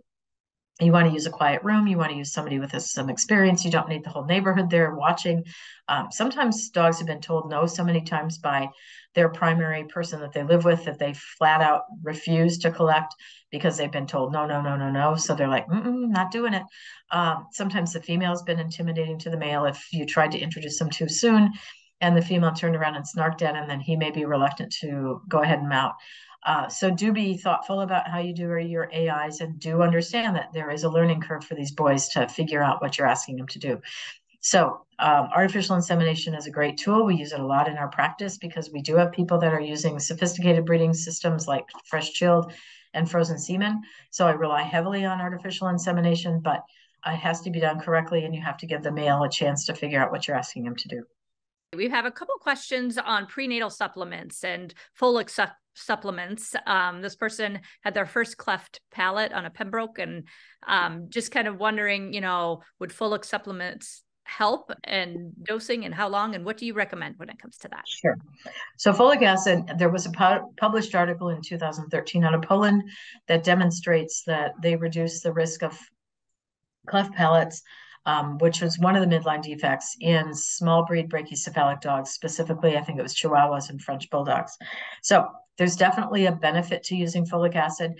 You want to use a quiet room. You want to use somebody with some experience. You don't need the whole neighborhood there watching. Um, sometimes dogs have been told no so many times by their primary person that they live with that they flat out refuse to collect because they've been told no, no, no, no, no. So they're like, not doing it. Um, sometimes the female's been intimidating to the male if you tried to introduce them too soon and the female turned around and snarked at him, then he may be reluctant to go ahead and mount. Uh, so do be thoughtful about how you do your AIs and do understand that there is a learning curve for these boys to figure out what you're asking them to do. So um, artificial insemination is a great tool. We use it a lot in our practice because we do have people that are using sophisticated breeding systems like Fresh Chilled and frozen semen. So I rely heavily on artificial insemination, but it has to be done correctly and you have to give the male a chance to figure out what you're asking him to do. We have a couple questions on prenatal supplements and folic su- supplements. Um, this person had their first cleft palate on a Pembroke and um, just kind of wondering, you know, would folic supplements help and dosing and how long and what do you recommend when it comes to that? Sure. So folic acid, there was a pu- published article in 2013 out of Poland that demonstrates that they reduce the risk of cleft palates um, which was one of the midline defects in small breed brachycephalic dogs, specifically, I think it was Chihuahuas and French Bulldogs. So there's definitely a benefit to using folic acid.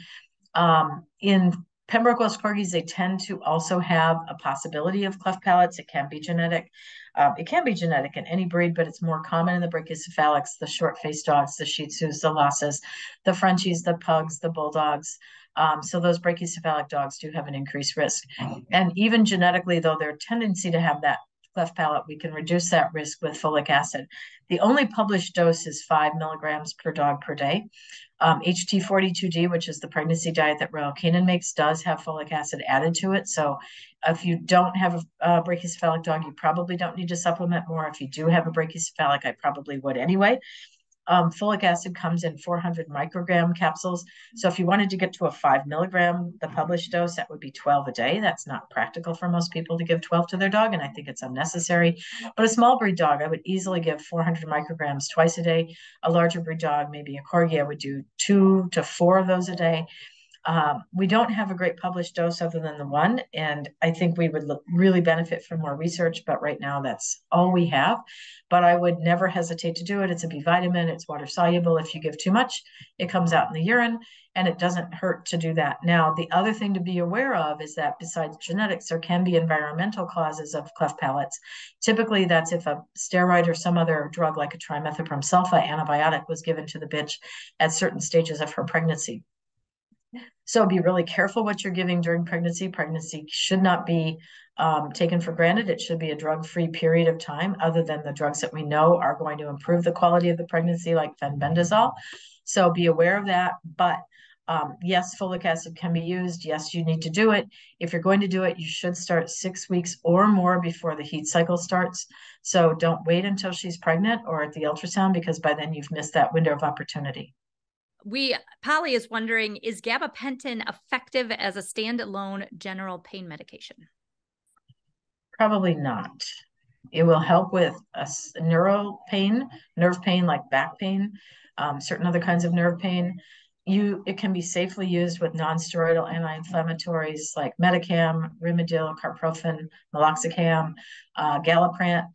Um, in Pembroke Welsh Corgis, they tend to also have a possibility of cleft palates. It can be genetic. Um, it can be genetic in any breed, but it's more common in the brachycephalics, the short-faced dogs, the Shih Tzus, the Lhasas, the Frenchies, the Pugs, the Bulldogs. Um, so those brachycephalic dogs do have an increased risk. And even genetically, though, their tendency to have that cleft palate, we can reduce that risk with folic acid. The only published dose is five milligrams per dog per day. Um, HT42D, which is the pregnancy diet that Royal Canin makes, does have folic acid added to it. So if you don't have a, a brachycephalic dog, you probably don't need to supplement more. If you do have a brachycephalic, I probably would anyway. Um, folic acid comes in 400 microgram capsules. So if you wanted to get to a five milligram, the published dose, that would be 12 a day. That's not practical for most people to give 12 to their dog, and I think it's unnecessary. But a small breed dog, I would easily give 400 micrograms twice a day. A larger breed dog, maybe a corgi, I would do two to four of those a day. Um, we don't have a great published dose other than the one, and I think we would look, really benefit from more research, but right now that's all we have. But I would never hesitate to do it. It's a B vitamin, it's water soluble. If you give too much, it comes out in the urine, and it doesn't hurt to do that. Now, the other thing to be aware of is that besides genetics, there can be environmental causes of cleft palates. Typically, that's if a steroid or some other drug like a trimethoprim sulfa antibiotic was given to the bitch at certain stages of her pregnancy. So be really careful what you're giving during pregnancy. Pregnancy should not be um, taken for granted. It should be a drug-free period of time, other than the drugs that we know are going to improve the quality of the pregnancy, like fenbendazole. So be aware of that. But um, yes, folic acid can be used. Yes, you need to do it. If you're going to do it, you should start six weeks or more before the heat cycle starts. So don't wait until she's pregnant or at the ultrasound because by then you've missed that window of opportunity we Polly is wondering is gabapentin effective as a standalone general pain medication? Probably not. It will help with a neural pain, nerve pain like back pain, um, certain other kinds of nerve pain. You it can be safely used with non-steroidal anti-inflammatories like Metacam, Rimadyl, Carprofen, Meloxicam, uh, Galliprant.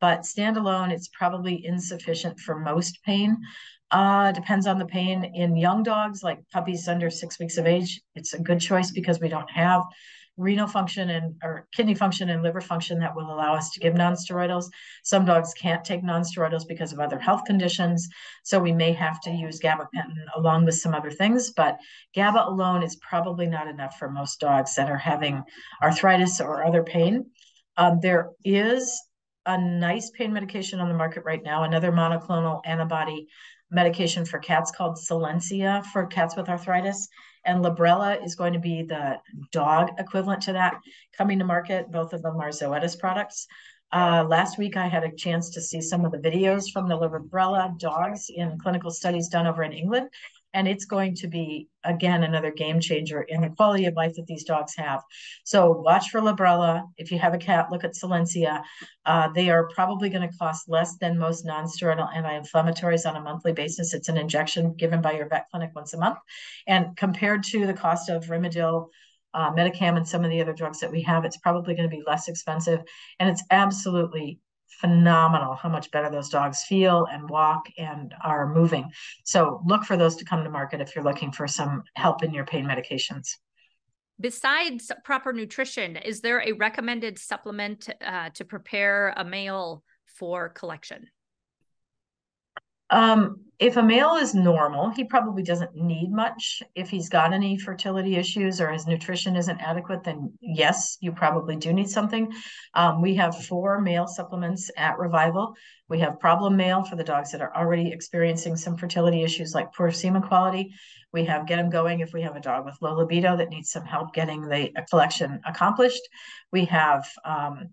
But standalone, it's probably insufficient for most pain. Uh, depends on the pain. In young dogs, like puppies under six weeks of age, it's a good choice because we don't have renal function and or kidney function and liver function that will allow us to give nonsteroidals. Some dogs can't take nonsteroidals because of other health conditions, so we may have to use gabapentin along with some other things. But GABA alone is probably not enough for most dogs that are having arthritis or other pain. Um, there is a nice pain medication on the market right now, another monoclonal antibody medication for cats called Solensia for cats with arthritis. And Librella is going to be the dog equivalent to that coming to market. Both of them are Zoetis products. Uh, last week, I had a chance to see some of the videos from the Librella dogs in clinical studies done over in England and it's going to be again another game changer in the quality of life that these dogs have. So watch for Librella if you have a cat look at solensia uh, they are probably going to cost less than most non-steroidal anti-inflammatories on a monthly basis. It's an injection given by your vet clinic once a month. And compared to the cost of rimadyl uh, Metacam and some of the other drugs that we have, it's probably going to be less expensive. And it's absolutely phenomenal how much better those dogs feel and walk and are moving. So look for those to come to market if you're looking for some help in your pain medications. Besides proper nutrition, is there a recommended supplement uh, to prepare a male for collection? Um, if a male is normal, he probably doesn't need much. If he's got any fertility issues or his nutrition isn't adequate, then yes, you probably do need something. Um, we have four male supplements at Revival. We have Problem Male for the dogs that are already experiencing some fertility issues like poor semen quality. We have Get Them Going if we have a dog with low libido that needs some help getting the collection accomplished. We have um,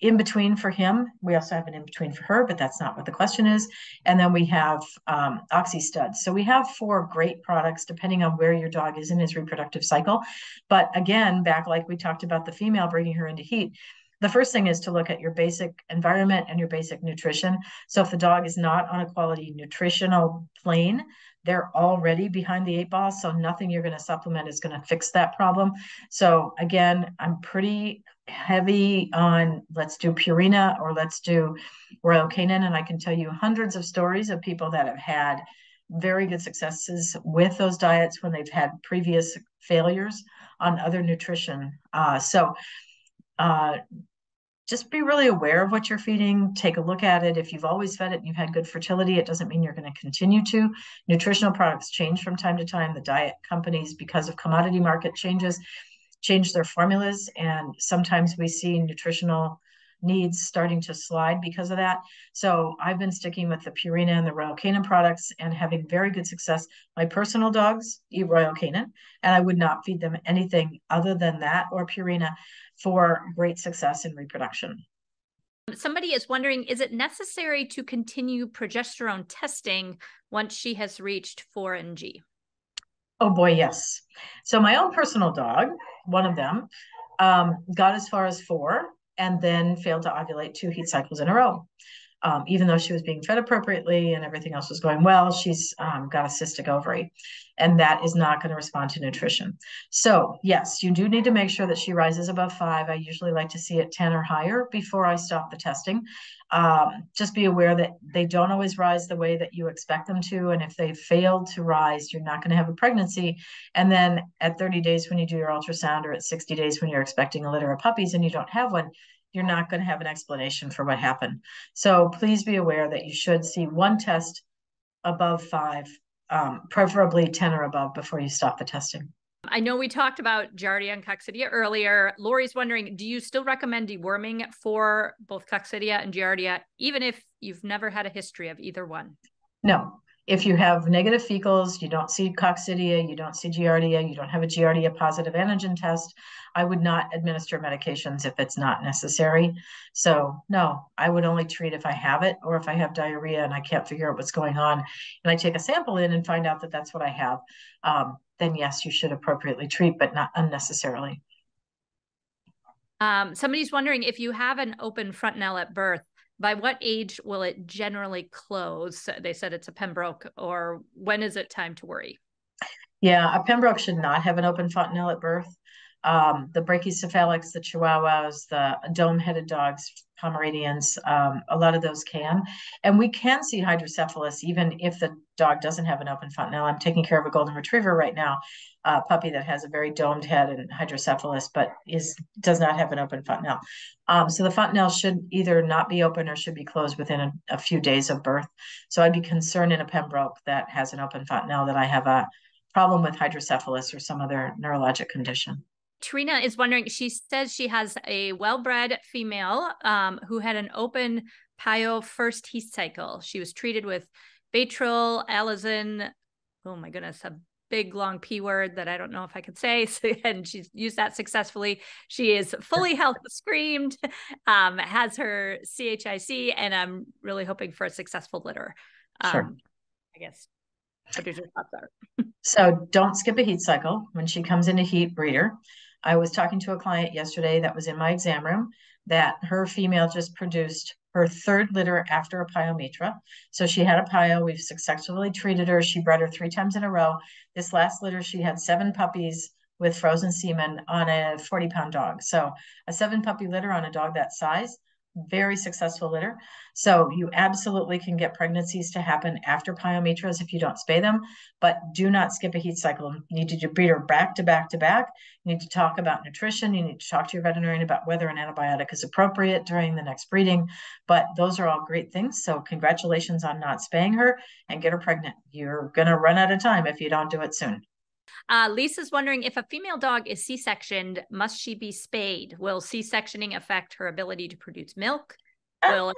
in between for him. We also have an in between for her, but that's not what the question is. And then we have um, Oxy Studs. So we have four great products depending on where your dog is in his reproductive cycle. But again, back like we talked about the female bringing her into heat, the first thing is to look at your basic environment and your basic nutrition. So if the dog is not on a quality nutritional plane, they're already behind the eight ball. So nothing you're going to supplement is going to fix that problem. So again, I'm pretty heavy on let's do Purina or let's do Royal Canin. And I can tell you hundreds of stories of people that have had very good successes with those diets when they've had previous failures on other nutrition. Uh, so uh, just be really aware of what you're feeding. Take a look at it. If you've always fed it and you've had good fertility, it doesn't mean you're going to continue to. Nutritional products change from time to time. The diet companies, because of commodity market changes, change their formulas. And sometimes we see nutritional needs starting to slide because of that. So I've been sticking with the Purina and the Royal Canin products and having very good success. My personal dogs eat Royal Canin, and I would not feed them anything other than that or Purina for great success in reproduction. Somebody is wondering is it necessary to continue progesterone testing once she has reached 4NG? Oh boy, yes. So my own personal dog, one of them, um, got as far as four and then failed to ovulate two heat cycles in a row. Um, even though she was being fed appropriately and everything else was going well, she's um, got a cystic ovary, and that is not going to respond to nutrition. So, yes, you do need to make sure that she rises above five. I usually like to see it 10 or higher before I stop the testing. Um, just be aware that they don't always rise the way that you expect them to. And if they fail to rise, you're not going to have a pregnancy. And then at 30 days, when you do your ultrasound, or at 60 days, when you're expecting a litter of puppies and you don't have one, you're not going to have an explanation for what happened. So please be aware that you should see one test above five, um, preferably 10 or above before you stop the testing. I know we talked about Giardia and Coccidia earlier. Lori's wondering, do you still recommend deworming for both Coccidia and Giardia, even if you've never had a history of either one? No, if you have negative fecals, you don't see coccidia, you don't see giardia, you don't have a giardia positive antigen test, I would not administer medications if it's not necessary. So no, I would only treat if I have it or if I have diarrhea and I can't figure out what's going on and I take a sample in and find out that that's what I have. Um, then yes, you should appropriately treat, but not unnecessarily. Um, somebody's wondering if you have an open fontanelle at birth, by what age will it generally close? They said it's a Pembroke, or when is it time to worry? Yeah, a Pembroke should not have an open fontanelle at birth. Um, the brachycephalics, the Chihuahuas, the dome-headed dogs, Pomeranians, um, a lot of those can. And we can see hydrocephalus even if the dog doesn't have an open fontanelle. I'm taking care of a golden retriever right now, a puppy that has a very domed head and hydrocephalus, but is does not have an open fontanelle. Um, so the fontanelle should either not be open or should be closed within a, a few days of birth. So I'd be concerned in a Pembroke that has an open fontanelle that I have a problem with hydrocephalus or some other neurologic condition. Trina is wondering, she says she has a well bred female um, who had an open pyo first heat cycle. She was treated with Baytril, Alizine, oh my goodness, a big long P word that I don't know if I could say. (laughs) So, and she's used that successfully. She is fully health screamed, um, has her CHIC, and I'm really hoping for a successful litter. Um, sure. I guess. Your thoughts are? so don't skip a heat cycle. When she comes into heat, breeder. I was talking to a client yesterday that was in my exam room that her female just produced her third litter after a pyometra. So she had a pyo. We've successfully treated her. She bred her three times in a row. This last litter, she had seven puppies with frozen semen on a 40 pound dog. So a seven puppy litter on a dog that size, very successful litter. So you absolutely can get pregnancies to happen after pyometras if you don't spay them, but do not skip a heat cycle. You need to do breeder back to back to back. You need to talk about nutrition. You need to talk to your veterinarian about whether an antibiotic is appropriate during the next breeding. But those are all great things. So congratulations on not spaying her and get her pregnant. You're going to run out of time if you don't do it soon. Uh, Lisa's wondering if a female dog is C sectioned, must she be spayed? Will C sectioning affect her ability to produce milk? Will,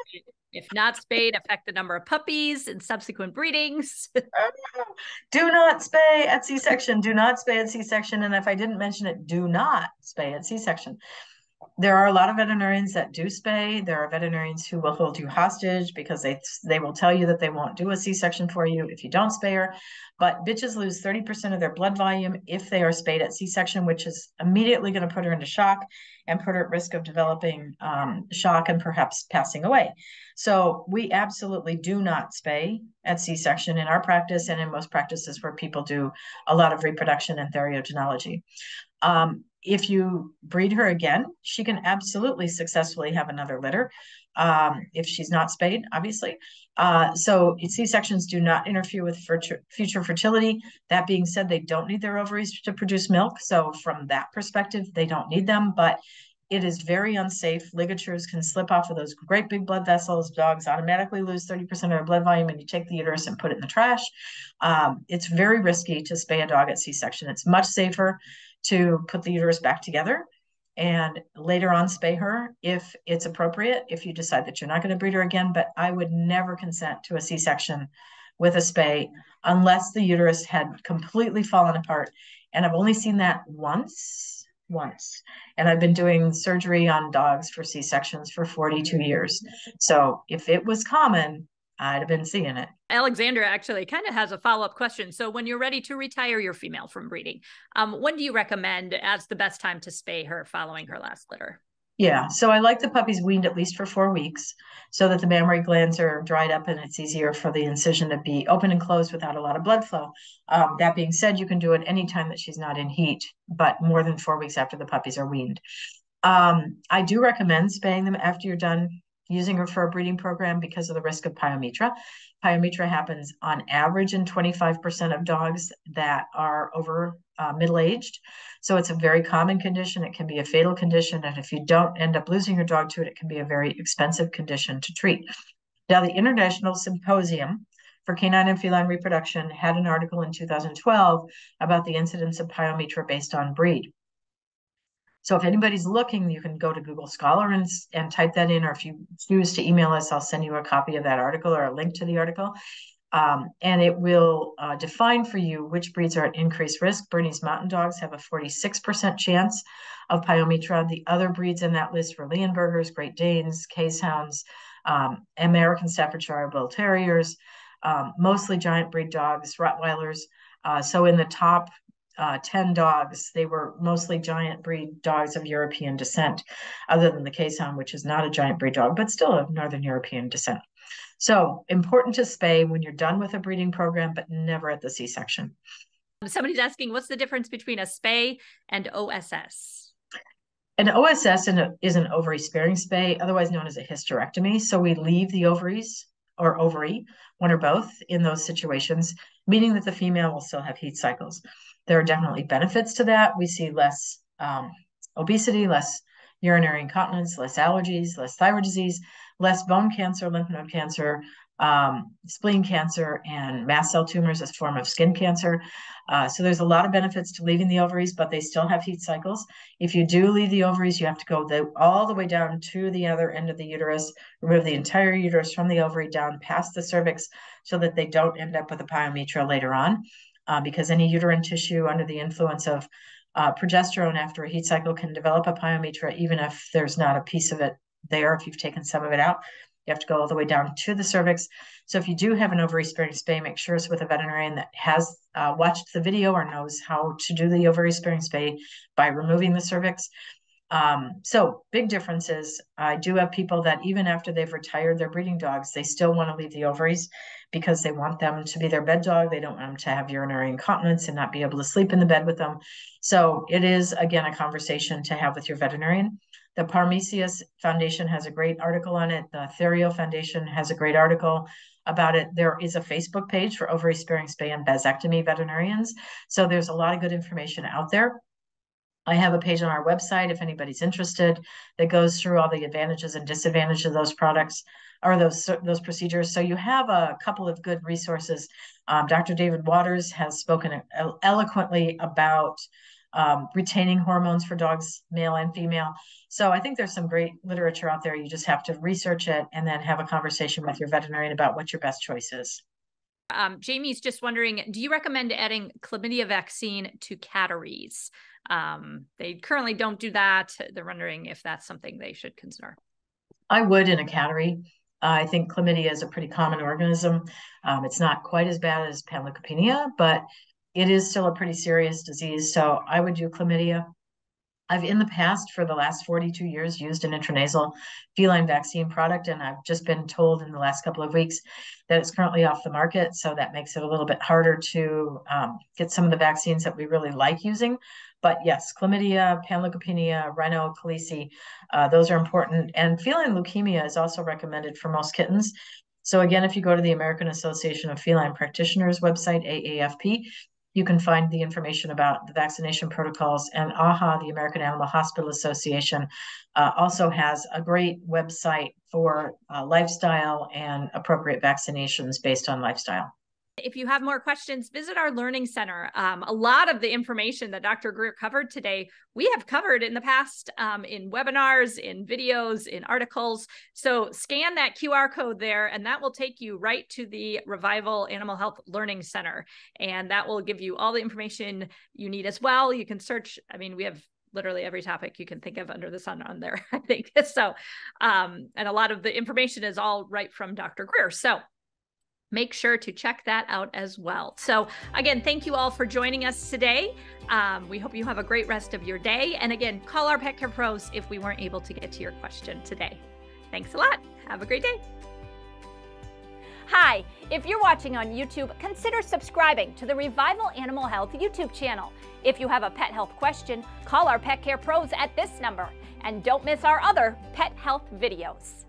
if not spayed, affect the number of puppies and subsequent breedings? (laughs) do not spay at C section. Do not spay at C section. And if I didn't mention it, do not spay at C section there are a lot of veterinarians that do spay. There are veterinarians who will hold you hostage because they they will tell you that they won't do a C-section for you if you don't spay her. But bitches lose 30% of their blood volume if they are spayed at C-section, which is immediately going to put her into shock and put her at risk of developing um, shock and perhaps passing away. So we absolutely do not spay at C-section in our practice and in most practices where people do a lot of reproduction and theriogenology. Um, if you breed her again, she can absolutely successfully have another litter um, if she's not spayed, obviously. Uh, so C-sections do not interfere with future fertility. That being said, they don't need their ovaries to produce milk. So from that perspective, they don't need them, but it is very unsafe. Ligatures can slip off of those great big blood vessels. Dogs automatically lose 30% of their blood volume and you take the uterus and put it in the trash. Um, it's very risky to spay a dog at C-section. It's much safer to put the uterus back together and later on spay her if it's appropriate, if you decide that you're not going to breed her again. But I would never consent to a C section with a spay unless the uterus had completely fallen apart. And I've only seen that once, once. And I've been doing surgery on dogs for C sections for 42 years. So if it was common, I'd have been seeing it. Alexandra actually kind of has a follow up question. So, when you're ready to retire your female from breeding, um, when do you recommend as the best time to spay her following her last litter? Yeah, so I like the puppies weaned at least for four weeks so that the mammary glands are dried up and it's easier for the incision to be open and closed without a lot of blood flow. Um, that being said, you can do it anytime that she's not in heat, but more than four weeks after the puppies are weaned. Um, I do recommend spaying them after you're done using her for a breeding program because of the risk of pyometra. Pyometra happens on average in 25% of dogs that are over uh, middle aged. So it's a very common condition. It can be a fatal condition. And if you don't end up losing your dog to it, it can be a very expensive condition to treat. Now, the International Symposium for Canine and Feline Reproduction had an article in 2012 about the incidence of pyometra based on breed. So if anybody's looking, you can go to Google Scholar and, and type that in, or if you choose to email us, I'll send you a copy of that article or a link to the article. Um, and it will uh, define for you which breeds are at increased risk. Bernese Mountain Dogs have a 46% chance of pyometra. The other breeds in that list were Leonbergers, Great Danes, Keeshonds, um, American Staffordshire Bull Terriers, um, mostly giant breed dogs, Rottweilers. Uh, so in the top uh, 10 dogs. They were mostly giant breed dogs of European descent, other than the Kazan, which is not a giant breed dog, but still of Northern European descent. So important to spay when you're done with a breeding program, but never at the C-section. Somebody's asking, what's the difference between a spay and OSS? An OSS is an ovary sparing spay, otherwise known as a hysterectomy. So we leave the ovaries or ovary, one or both, in those situations, meaning that the female will still have heat cycles there are definitely benefits to that. We see less um, obesity, less urinary incontinence, less allergies, less thyroid disease, less bone cancer, lymph node cancer, um, spleen cancer, and mast cell tumors as a form of skin cancer. Uh, so there's a lot of benefits to leaving the ovaries, but they still have heat cycles. If you do leave the ovaries, you have to go the, all the way down to the other end of the uterus, remove the entire uterus from the ovary down past the cervix so that they don't end up with a pyometra later on uh, because any uterine tissue under the influence of uh, progesterone after a heat cycle can develop a pyometra, even if there's not a piece of it there, if you've taken some of it out. You have to go all the way down to the cervix. So if you do have an ovary sparing spay, make sure it's with a veterinarian that has uh, watched the video or knows how to do the ovary sparing spay by removing the cervix. Um, so big differences. I do have people that even after they've retired their breeding dogs, they still want to leave the ovaries because they want them to be their bed dog. They don't want them to have urinary incontinence and not be able to sleep in the bed with them. So it is again a conversation to have with your veterinarian. The Parsemus Foundation has a great article on it. The Therio Foundation has a great article about it. There is a Facebook page for ovary sparing spay and vasectomy veterinarians. So there's a lot of good information out there. I have a page on our website if anybody's interested that goes through all the advantages and disadvantages of those products or those those procedures. So you have a couple of good resources. Um, Dr. David Waters has spoken eloquently about um, retaining hormones for dogs, male and female. So I think there's some great literature out there. You just have to research it and then have a conversation with your veterinarian about what your best choice is. Um, Jamie's just wondering, do you recommend adding chlamydia vaccine to catteries? Um, they currently don't do that. They're wondering if that's something they should consider. I would in a cattery. Uh, I think chlamydia is a pretty common organism. Um, it's not quite as bad as panleukopenia, but it is still a pretty serious disease. So I would do chlamydia. I've in the past, for the last 42 years, used an intranasal feline vaccine product, and I've just been told in the last couple of weeks that it's currently off the market. So that makes it a little bit harder to um, get some of the vaccines that we really like using. But yes, chlamydia, panleukopenia, rhino, uh, those are important. And feline leukemia is also recommended for most kittens. So again, if you go to the American Association of Feline Practitioners website, AAFP, you can find the information about the vaccination protocols. And AHA, the American Animal Hospital Association, uh, also has a great website for uh, lifestyle and appropriate vaccinations based on lifestyle. If you have more questions, visit our Learning Center. Um, a lot of the information that Dr. Greer covered today, we have covered in the past um, in webinars, in videos, in articles. So scan that QR code there, and that will take you right to the Revival Animal Health Learning Center. And that will give you all the information you need as well. You can search, I mean, we have literally every topic you can think of under the sun on there, (laughs) I think. So, um, and a lot of the information is all right from Dr. Greer. So, make sure to check that out as well. So, again, thank you all for joining us today. Um, we hope you have a great rest of your day. And again, call our Pet Care Pros if we weren't able to get to your question today. Thanks a lot. Have a great day. Hi, if you're watching on YouTube, consider subscribing to the Revival Animal Health YouTube channel. If you have a pet health question, call our Pet Care Pros at this number. And don't miss our other pet health videos.